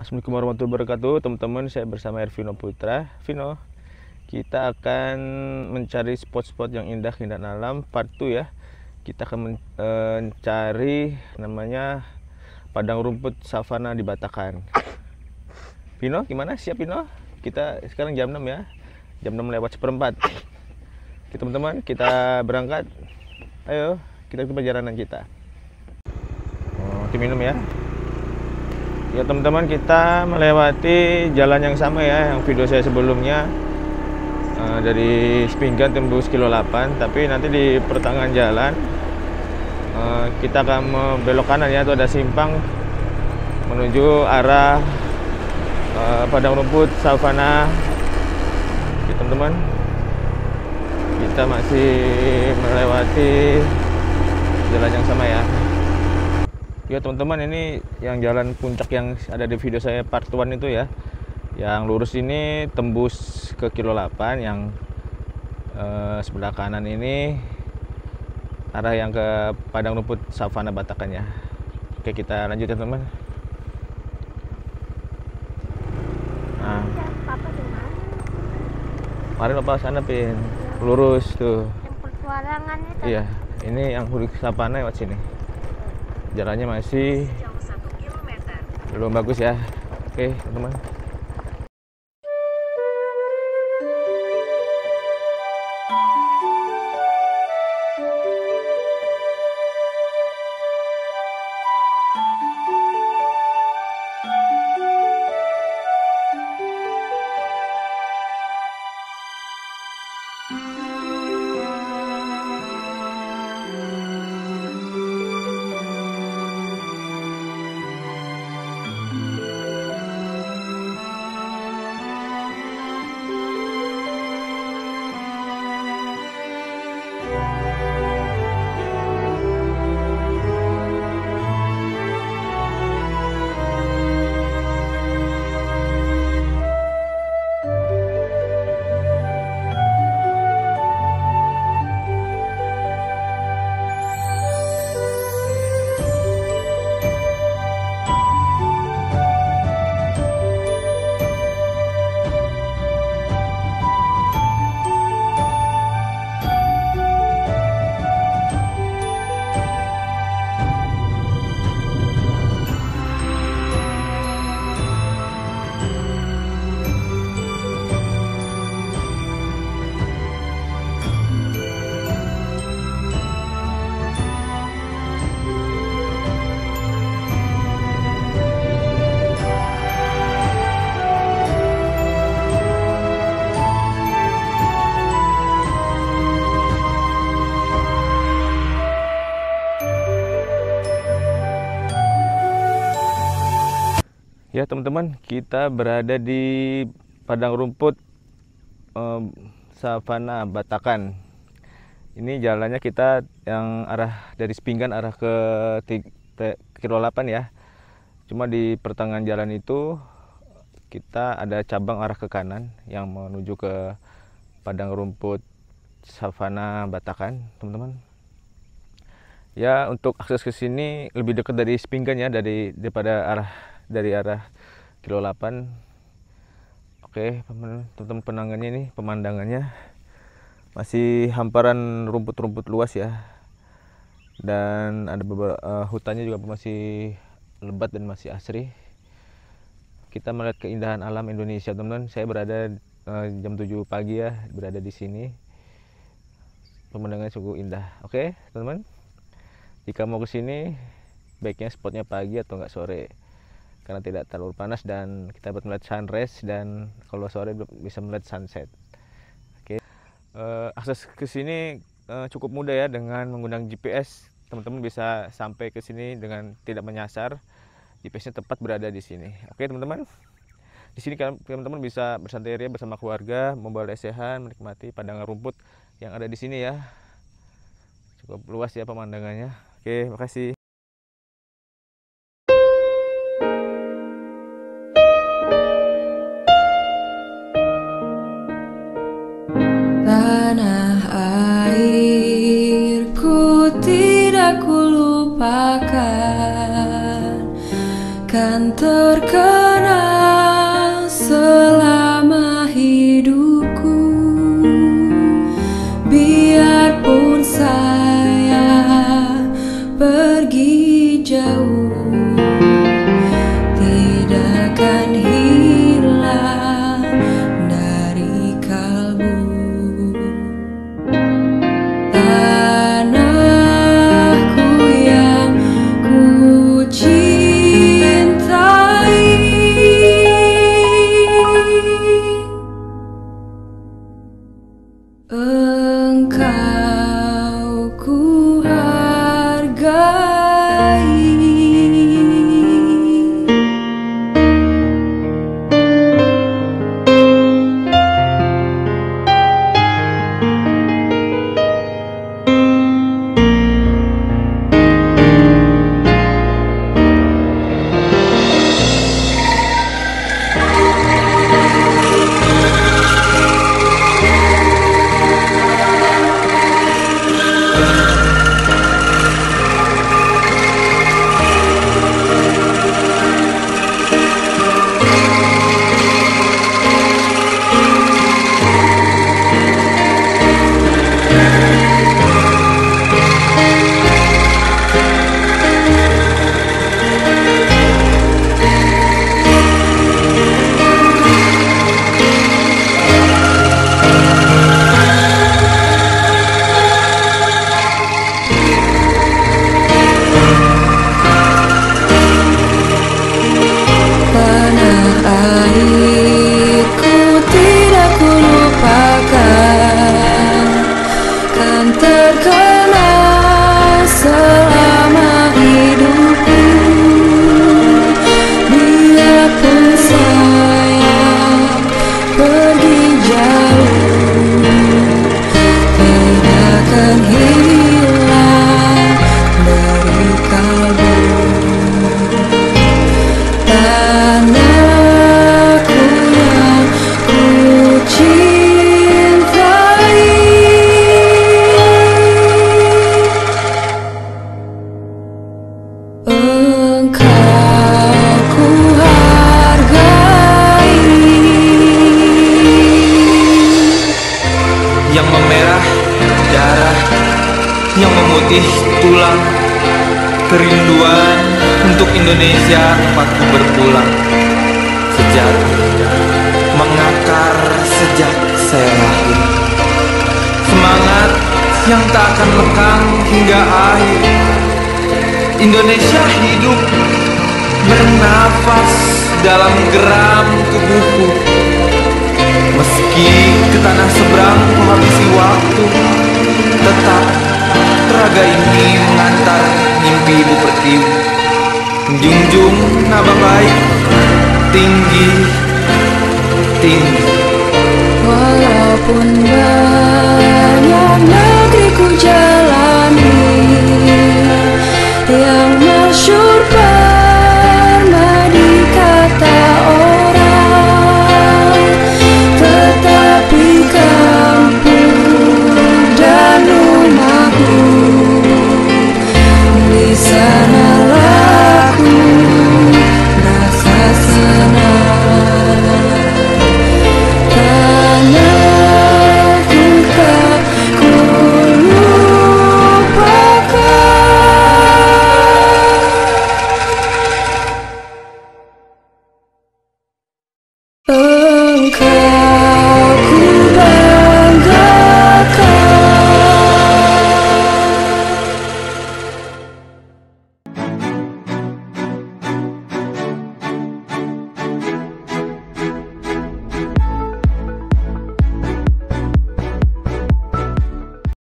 Assalamualaikum warahmatullahi wabarakatuh. Teman-teman saya bersama Ervino Putra. Vino kita akan mencari spot-spot yang indah keindahan alam part 2 ya. Kita akan eh, mencari namanya padang rumput savana di Batakan. Vino gimana? Siap Vino? Kita sekarang jam 6 ya. Jam 6 lewat seperempat. Teman-teman kita berangkat. Ayo kita ke perjalanan kita. Oh, minum ya Ya teman-teman kita melewati jalan yang sama ya yang video saya sebelumnya. Uh, dari Spinggan tembus kilo 8 tapi nanti di pertengahan jalan uh, kita akan membelok kanan ya itu ada simpang menuju arah uh, padang rumput savana. Oke teman-teman kita masih melewati jalan yang sama ya ya teman-teman ini yang jalan puncak yang ada di video saya part 1 itu ya. Yang lurus ini tembus ke kilo 8 yang eh, sebelah kanan ini arah yang ke padang rumput savana Batakan ya. Oke kita lanjut ya teman nah. Kemarin apa sana pin. Lurus tuh. Yang itu. iya ini yang huruf savana lewat sini jalannya masih belum bagus ya. Oke teman-teman Ya teman-teman, kita berada di padang rumput em, savana Batakan. Ini jalannya kita yang arah dari Spinggan arah ke kilo 8 ya. Cuma di pertengahan jalan itu kita ada cabang arah ke kanan yang menuju ke padang rumput savana Batakan, teman-teman. Ya untuk akses ke sini lebih dekat dari Spinggan ya dari daripada arah dari arah kilo 8 oke teman-teman penangannya ini pemandangannya masih hamparan rumput-rumput luas ya. Dan ada beberapa uh, hutannya juga masih lebat dan masih asri. Kita melihat keindahan alam Indonesia teman-teman. Saya berada uh, jam 7 pagi ya berada di sini. Pemandangannya cukup indah. Oke teman-teman. Jika mau ke sini baiknya spotnya pagi atau enggak sore karena tidak terlalu panas dan kita dapat melihat sunrise dan kalau sore bisa melihat sunset. Oke, uh, akses ke sini uh, cukup mudah ya dengan menggunakan GPS. Teman-teman bisa sampai ke sini dengan tidak menyasar. GPS-nya tepat berada di sini. Oke, teman-teman. Di sini teman-teman bisa bersantai ria bersama keluarga, membawa lesehan, menikmati pandangan rumput yang ada di sini ya. Cukup luas ya pemandangannya. Oke, makasih. Akan terkenal darah, yang memutih tulang, kerinduan untuk Indonesia tempatku berpulang. Sejarah mengakar sejak saya lahir. Semangat yang tak akan lekang hingga akhir. Indonesia hidup bernafas dalam geram tubuhku. Meski ke tanah seberang ku habisi waktu Tetap. Raga ini mengantar mimpi ibu pertiwi Junjung nama baik Tinggi Tinggi. Walaupun banyak negeri ku jalani Yang masyur